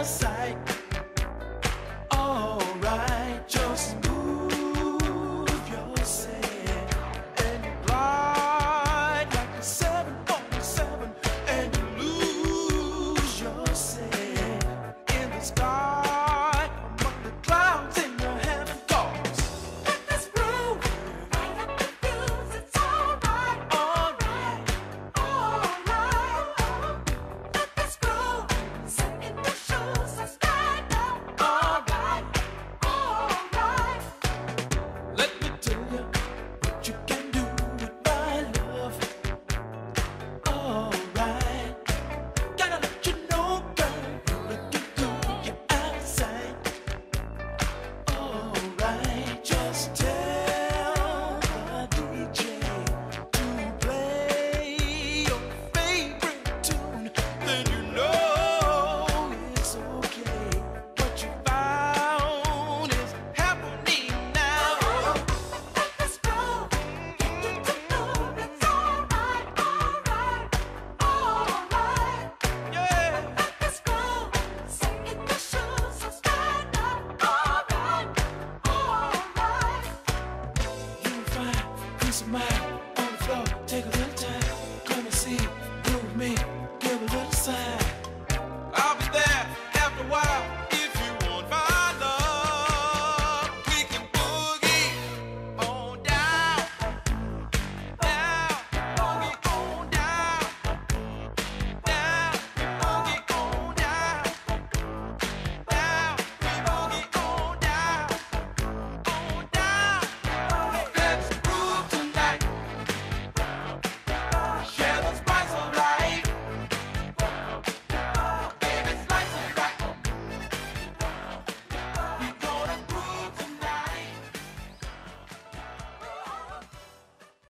out sight. is mine.